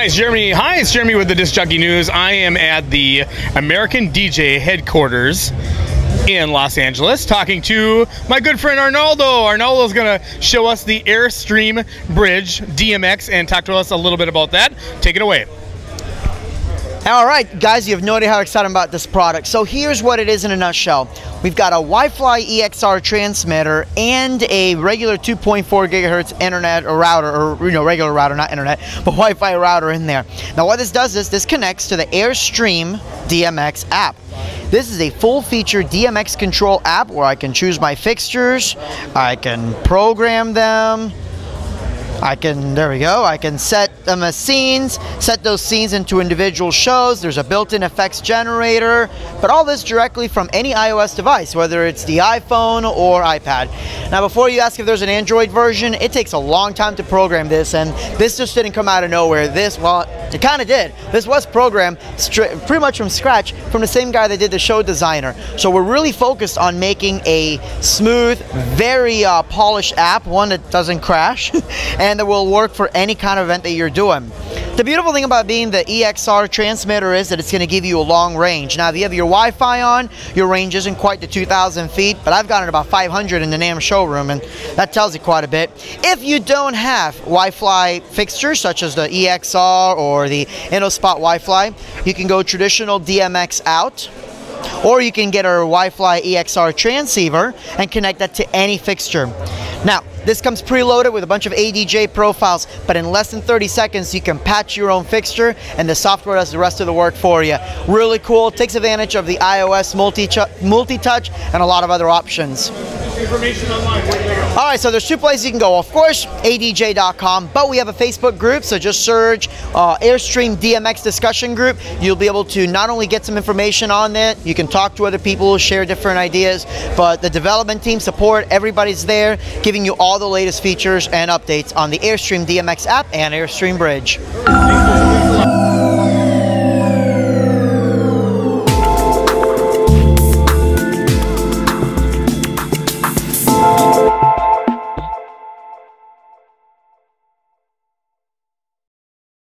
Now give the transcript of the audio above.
Hi, it's Jeremy. Hi, it's Jeremy with the Disc Jockey News. I am at the American DJ headquarters in Los Angeles talking to my good friend Arnaldo. Arnaldo's going to show us the Airstream Bridge DMX and talk to us a little bit about that. Take it away. All right, guys, you have no idea how excited I'm about this product. So here's what it is in a nutshell. We've got a WiFLY EXR transmitter and a regular 2.4 gigahertz internet or router, or you know, regular router, not internet, but Wi-Fi router in there. Now what this does is this connects to the Airstream DMX app. This is a full-feature DMX control app where I can choose my fixtures, I can program them, I can, there we go, I can set them as scenes, set those scenes into individual shows. There's a built-in effects generator, but all this directly from any iOS device, whether it's the iPhone or iPad. Now, before you ask if there's an Android version, it takes a long time to program this, and this just didn't come out of nowhere. This, well, it kind of did. This was programmed pretty much from scratch from the same guy that did the show designer. So we're really focused on making a smooth, very uh, polished app, one that doesn't crash, and that will work for any kind of event that you're doing. The beautiful thing about being the EXR transmitter is that it's going to give you a long range. Now, if you have your Wi-Fi on, your range isn't quite to 2,000 feet, but I've got it about 500 in the NAMM showroom, and that tells you quite a bit. If you don't have WiFLY fixtures, such as the EXR or the InnoSpot WiFLY, you can go traditional DMX out, or you can get our WiFLY EXR transceiver and connect that to any fixture. Now, this comes preloaded with a bunch of ADJ profiles, but in less than 30 seconds, you can patch your own fixture and the software does the rest of the work for you. Really cool, takes advantage of the iOS multi-touch and a lot of other options. Information online, All right, so there's two places you can go. Of course, adj.com, but we have a Facebook group, so just search uh, Airstream DMX discussion group. You'll be able to not only get some information on it, you can talk to other people, share different ideas, but the development team support, everybody's there, giving you all the latest features and updates on the Airstream DMX app and Airstream Bridge.